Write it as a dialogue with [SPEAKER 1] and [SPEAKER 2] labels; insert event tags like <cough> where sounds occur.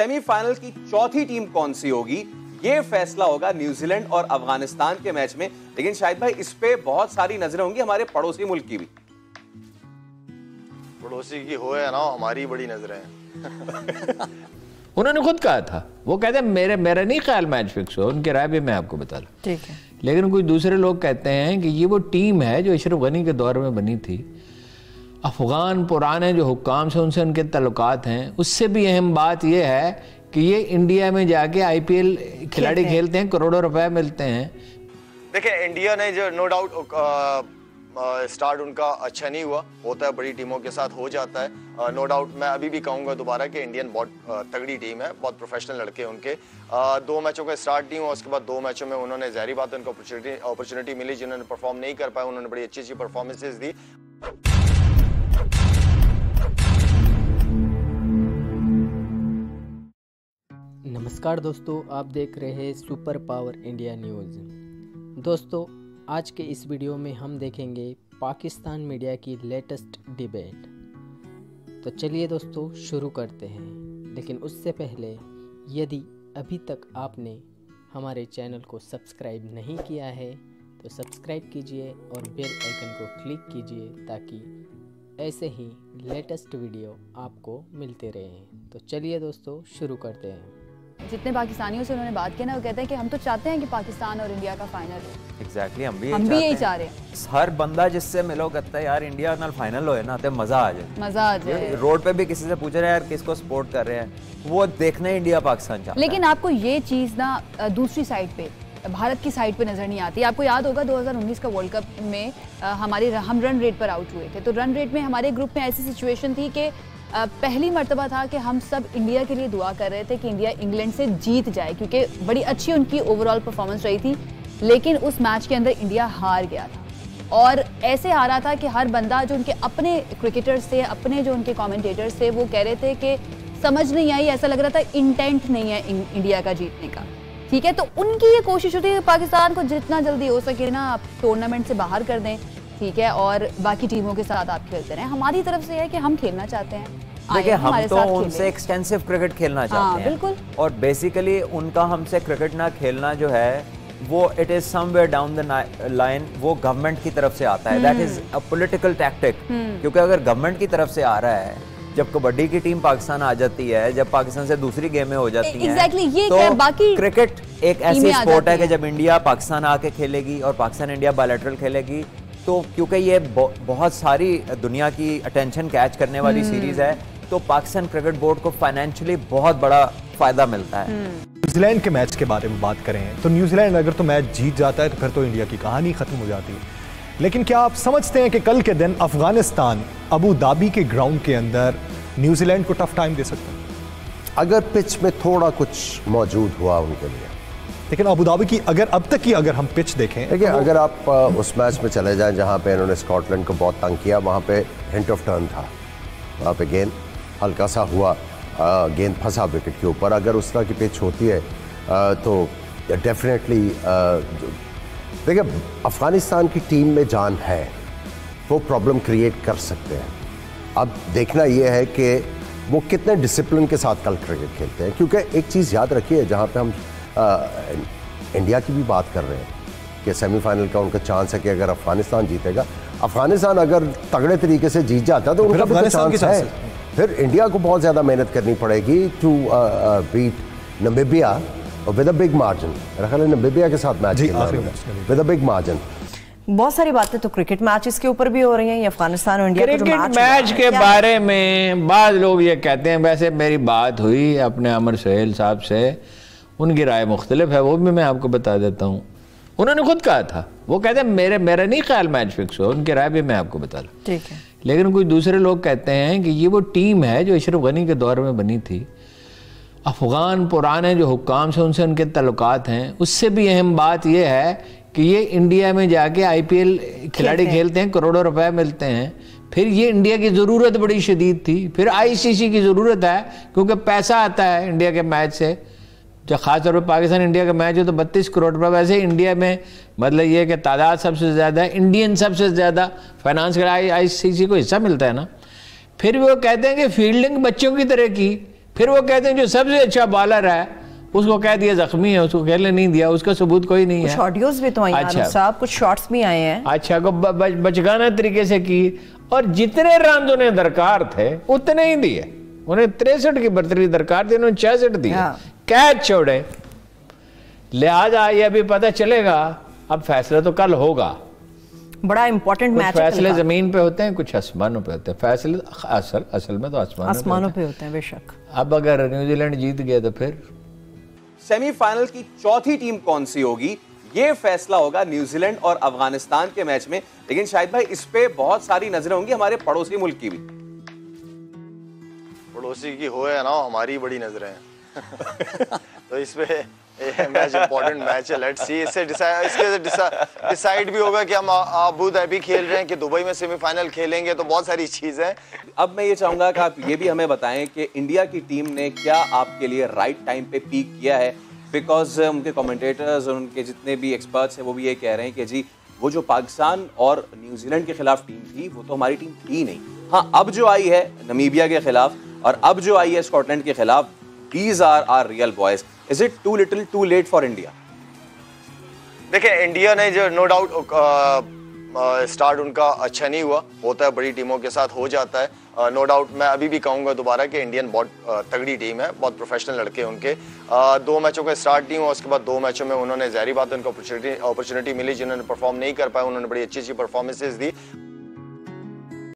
[SPEAKER 1] Semifinal की चौथी team कौन सी होगी? ये फैसला होगा न्यूजीलैंड और अफ़गानिस्तान के मैच में। लेकिन शायद भाई इस पे बहुत सारी नज़रें होंगी हमारे पड़ोसी मुल्क की भी।
[SPEAKER 2] पड़ोसी की हो या ना हमारी बड़ी नज़रें हैं। <laughs>
[SPEAKER 3] उन्होंने खुद कहा था। वो कहते हैं मेरे मेरा नहीं ख्याल मैच फिक्स हो उनकी राय भी मैं आपको बता रहा
[SPEAKER 4] ठीक है।
[SPEAKER 3] लेकिन कुछ दूसरे लोग कहते हैं कि ये वो टीम है जो अशरफ गनी के दौर में बनी थी। अफगान पुराने जो हुक्काम से उनसे उनके तल्लुकात हैं उससे भी अहम बात यह है कि ये इंडिया में जाके आईपीएल खिलाड़ी खेलते हैं। करोड़ों रुपए मिलते हैं।
[SPEAKER 2] देखिए इंडिया ने जो नो डाउट स्टार्ट उनका अच्छा नहीं हुआ होता है बड़ी टीमों के साथ हो जाता है। नो डाउट मैं अभी भी कहूँगा दोबारा कि इंडियन बहुत तगड़ी टीम है बहुत प्रोफेशनल लड़के हैं उनके। अ, दो मैचों का स्टार्ट नहीं हुआ उसके बाद दो मैचों में उन्होंने जहरी बात उनको अपॉर्चुनिटी अपॉर्चुनिटी मिली जिन्होंने परफॉर्म नहीं कर पाया उन्होंने बड़ी अच्छी अच्छी परफॉर्मेंसेज दी।
[SPEAKER 5] नमस्कार दोस्तों, आप देख रहे हैं सुपर पावर इंडिया न्यूज़। दोस्तों, आज के इस वीडियो में हम देखेंगे पाकिस्तान मीडिया की लेटेस्ट डिबेट। तो चलिए दोस्तों, शुरू करते हैं। लेकिन उससे पहले, यदि अभी तक आपने हमारे चैनल को सब्सक्राइब नहीं किया है तो सब्सक्राइब कीजिए और बेल आइकन को क्लिक कीजिए ताकि ऐसे ही लेटेस्ट वीडियो आपको मिलते रहें। तो चलिए दोस्तों, शुरू करते हैं।
[SPEAKER 6] जितने पाकिस्तानियों से उन्होंने बात की ना वो कहते हैं कि हम तो चाहते हैं कि पाकिस्तान और इंडिया का फाइनल हो।
[SPEAKER 7] एग्जैक्टली हम भी
[SPEAKER 6] हम भी यही चाह रहे हैं।
[SPEAKER 7] हर बंदा जिससे मिलो कहता है यार इंडिया नाल फाइनल होए ना ते मज़ा आ जाए।
[SPEAKER 6] मज़ा आ जाए।
[SPEAKER 7] रोड पे भी किसी से पूछ रहे हैं यार किसको सपोर्ट कर रहे हैं? वो देखना इंडिया पाकिस्तान चाहता
[SPEAKER 6] लेकिन आपको ये चीज़ ना दूसरी साइड पे भारत की साइड पे नज़र नहीं आती। आपको याद होगा 2019 का वर्ल्ड कप में अ, हमारे हम रन रेट पर आउट हुए थे। तो रन रेट में हमारे ग्रुप में ऐसी सिचुएशन थी कि पहली मरतबा था कि हम सब इंडिया के लिए दुआ कर रहे थे कि इंडिया इंग्लैंड से जीत जाए, क्योंकि बड़ी अच्छी उनकी ओवरऑल परफॉर्मेंस रही थी, लेकिन उस मैच के अंदर इंडिया हार गया था। और ऐसे हारा था कि हर बंदा जो उनके अपने क्रिकेटर्स थे, अपने जो उनके कमेंटेटर्स थे, वो कह रहे थे कि समझ नहीं आई, ऐसा लग रहा था इंटेंट नहीं है इंडिया का जीतने का। ठीक है तो उनकी ये कोशिश होती है पाकिस्तान को जितना जल्दी हो सके ना आप टूर्नामेंट से बाहर कर दें। ठीक है और बाकी टीमों के साथ आप खेलते रहे। हमारी तरफ़ से है कि हम खेलना चाहते हैं।
[SPEAKER 7] देखिए हम तो उनसे एक्सटेंसिव क्रिकेट खेलना
[SPEAKER 6] हाँ,
[SPEAKER 7] चाहते हैं।
[SPEAKER 6] बिल्कुल।
[SPEAKER 7] और बेसिकली उनका हमसे क्रिकेट ना खेलना जो है वो it is somewhere down the line वो गवर्नमेंट की तरफ़ से आता है। That is a political tactic क्योंकि अगर गवर्नमेंट की तरफ़ से आ रहा है जब कबड्डी की टीम पाकिस्तान आ जाती है जब पाकिस्तान से दूसरी गेमें हो जाती हैं
[SPEAKER 6] Exactly, ये
[SPEAKER 7] तो
[SPEAKER 6] बाकी
[SPEAKER 7] क्रिकेट एक ऐसी स्पोर्ट है कि जब इंडिया पाकिस्तान आके खेलेगी और पाकिस्तान इंडिया बायलैटरल खेलेगी तो क्योंकि ये बहुत सारी दुनिया की अटेंशन कैच करने वाली
[SPEAKER 6] हम्म।
[SPEAKER 7] सीरीज़ है तो पाकिस्तान क्रिकेट बोर्ड को फाइनेंशियली बहुत बड़ा फ़ायदा मिलता है
[SPEAKER 6] हम्म।
[SPEAKER 8] न्यूजीलैंड के मैच के बारे में बात करें तो न्यूजीलैंड अगर तो मैच जीत जाता है तो फिर तो इंडिया की कहानी खत्म हो जाती है लेकिन क्या आप समझते हैं कि कल के दिन अफ़गानिस्तान अबू धाबी के ग्राउंड के अंदर न्यूजीलैंड को टफ टाइम दे सकता है
[SPEAKER 9] अगर पिच में थोड़ा कुछ मौजूद हुआ उनके लिए
[SPEAKER 8] लेकिन अबू धाबी की अगर अब तक की अगर हम पिच देखें
[SPEAKER 9] देखिए तो अगर आप उस मैच में चले जाएँ जहाँ पे इन्होंने स्कॉटलैंड को बहुत तंग किया वहाँ पे हिंट ऑफ़ टर्न था। वहाँ पे गेंद हल्का सा हुआ गेंद फंसा विकेट के ऊपर। अगर उस तरह की पिच होती है तो डेफिनेटली देखिए अफ़गानिस्तान की टीम में जान है वो प्रॉब्लम क्रिएट कर सकते हैं। अब देखना यह है कि वो कितने डिसिप्लिन के साथ कल क्रिकेट खेलते हैं क्योंकि एक चीज़ याद रखिए जहाँ पे हम इंडिया की भी बात कर रहे हैं कि सेमीफाइनल का उनका चांस है कि अगर अफ़गानिस्तान जीतेगा। अफ़गानिस्तान अगर तगड़े तरीके से जीत जाता तो उनका भी तो चांस है। फिर इंडिया को बहुत ज़्यादा मेहनत करनी पड़ेगी to beat Namibia with a big margin मेरा ख्याल के साथ match. With a big margin
[SPEAKER 4] बहुत सारी बातें तो क्रिकेट मैचेस के ऊपर भी हो रही हैं अफ़गानिस्तान और इंडिया
[SPEAKER 3] क्रिकेट
[SPEAKER 4] मैच
[SPEAKER 3] मैच के बारे में बाद लोग ये कहते हैं वैसे मेरी बात हुई अपने अमर सुहेल साहब से उनकी राय मुख्तलिफ़ है वो भी मैं आपको बता देता हूँ। उन्होंने खुद कहा था। वो कहते हैं मेरे मेरा नहीं ख्याल मैच फिक्स हो उनकी राय भी मैं आपको बता रहा
[SPEAKER 4] ठीक है।
[SPEAKER 3] लेकिन कुछ दूसरे लोग कहते हैं कि ये वो टीम है जो अशरफ गनी के दौर में बनी थी। अफगान पुराने जो हुक्काम से उनसे उनके तल्लुकात हैं उससे भी अहम बात यह है कि ये इंडिया में जाके आईपीएल खिलाड़ी खेलते हैं करोड़ों रुपए मिलते हैं। फिर ये इंडिया की ज़रूरत बड़ी शदीद थी। फिर आईसीसी की ज़रूरत है क्योंकि पैसा आता है इंडिया के मैच से। जब खास तौर पर पाकिस्तान इंडिया का मैच हो तो बत्तीस करोड़ रुपए। वैसे इंडिया में मतलब ये कि तादाद सबसे ज़्यादा है इंडियन सबसे ज़्यादा फाइनेंस का आई आई को हिस्सा मिलता है ना। फिर वो कहते हैं कि फील्डिंग बच्चों की तरह की। फिर वो कहते हैं जो सबसे अच्छा बॉलर है उसको कह दिया जख्मी है उसको खेलने नहीं दिया उसका सबूत कोई नहीं
[SPEAKER 4] कुछ
[SPEAKER 3] है
[SPEAKER 4] ऑडियोज भी तो आई
[SPEAKER 3] अच्छा।
[SPEAKER 4] साहब कुछ शॉर्ट्स भी आए हैं।
[SPEAKER 3] अच्छा को बचगाना तरीके से की और जितने रन उन्हें दरकार थे उतने ही दिए। उन्हें तिरसठ की बर्तरी दरकार थी उन्होंने छियासठ दिए। कैच छोड़े। लिहाजा ये अभी पता चलेगा। अब फैसला तो कल होगा।
[SPEAKER 4] बड़ा इंपॉर्टेंट मैच
[SPEAKER 3] फैसले ज़मीन पे होते हैं कुछ आसमानों पे होते हैं। फैसले असल असल में तो आसमानों पे
[SPEAKER 4] आसमानों
[SPEAKER 3] होते
[SPEAKER 4] पे होते हैं बेशक।
[SPEAKER 3] अब अगर न्यूजीलैंड जीत गया तो फिर?
[SPEAKER 1] सेमीफाइनल की चौथी टीम कौन सी होगी? ये फैसला होगा न्यूजीलैंड और अफ़गानिस्तान के मैच में। लेकिन शायद भाई इस पे बहुत सारी नज़रें होंगी हमारे पड़ोसी मुल्क की भी।
[SPEAKER 2] पड़ोसी की हो या ना हमारी बड़ी नज़रें हैं। <laughs> तो इस पे ये मैच इंपॉर्टेंट मैच है। लेट्स सी इससे डिसाइड भी होगा कि हम अबू धाबी खेल रहे हैं कि दुबई में सेमीफाइनल खेलेंगे तो बहुत सारी चीज़ें
[SPEAKER 1] अब मैं ये चाहूँगा कि आप ये भी हमें बताएँ कि इंडिया की टीम ने क्या आपके लिए राइट टाइम पे पीक किया है? बिकॉज़ उनके कमेंटेटर्स और उनके जितने भी एक्सपर्ट्स हैं, वो भी ये कह रहे हैं कि जी, वो जो पाकिस्तान और न्यूजीलैंड के खिलाफ टीम थी, वो तो हमारी टीम थी नहीं। हाँ अब जो आई है नमीबिया के खिलाफ और अब जो आई है स्कॉटलैंड के खिलाफ these are are real boys is it too little too late for India
[SPEAKER 2] देखिए इंडिया ने जो नो डाउट स्टार्ट उनका अच्छा नहीं हुआ। होता है बड़ी टीमों के साथ हो जाता है। नो uh, डाउट no मैं अभी भी कहूँगा दोबारा कि इंडियन बहुत अ, तगड़ी टीम है बहुत प्रोफेशनल लड़के हैं उनके। अ, दो मैचों का स्टार्ट नहीं हुआ उसके बाद दो मैचों में उन्होंने जहरी बात उनको अपॉर्चुनिटी अपॉर्चुनिटी मिली जिन्होंने परफॉर्म नहीं कर पाए उन्होंने बड़ी अच्छी अच्छी परफॉर्मेंसेज दी।